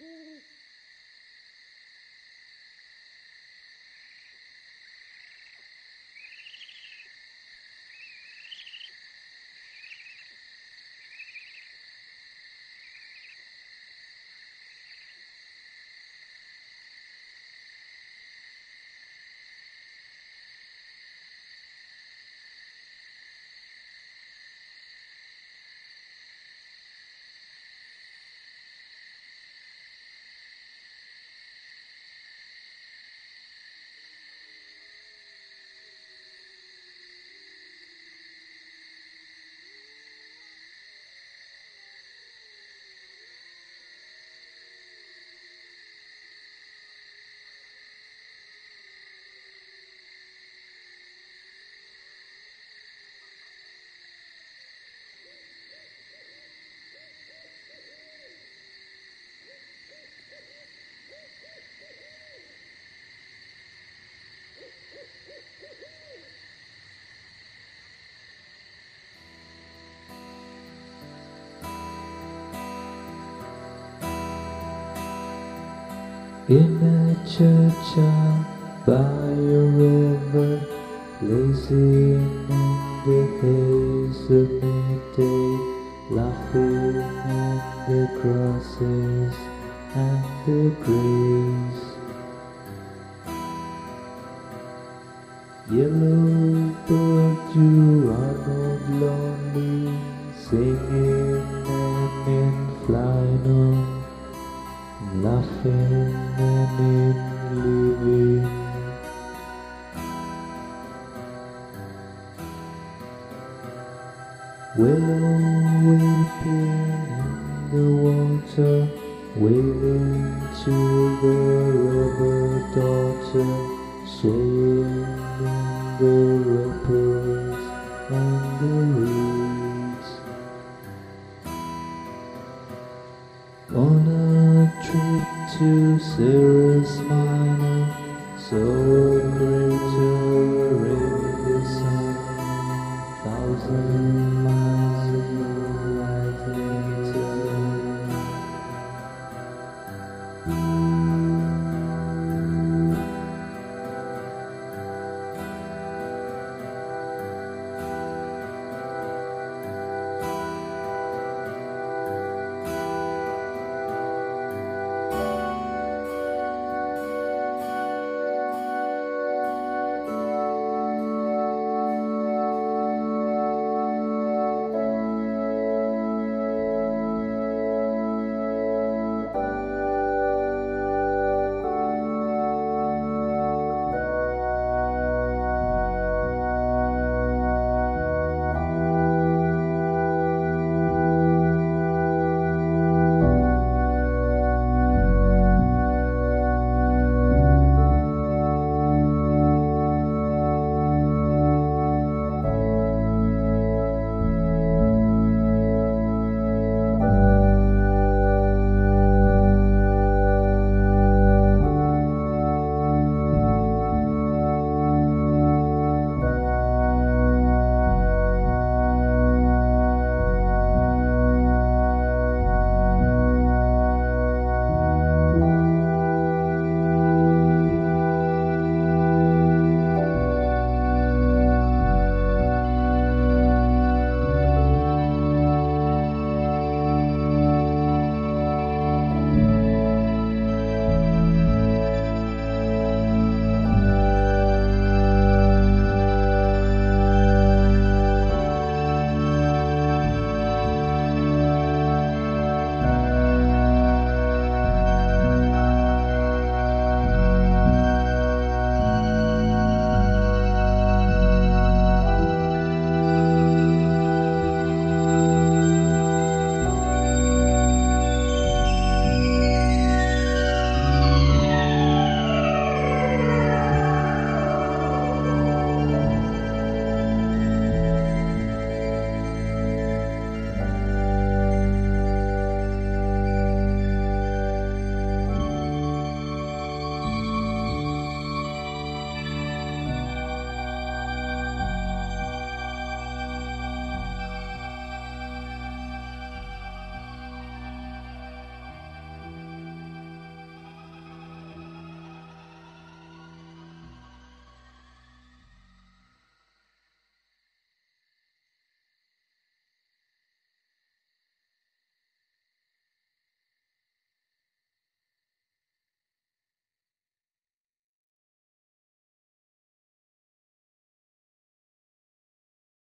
Mm-hmm. In a church by a river, lazy in the haze of midday, laughing at the crosses and the graves. Yellow bird, you are not lonely, singing laughing and in living. Willow weeping in the water, wailing to the river to Cirrus Minor, so greater in the sun, thousand.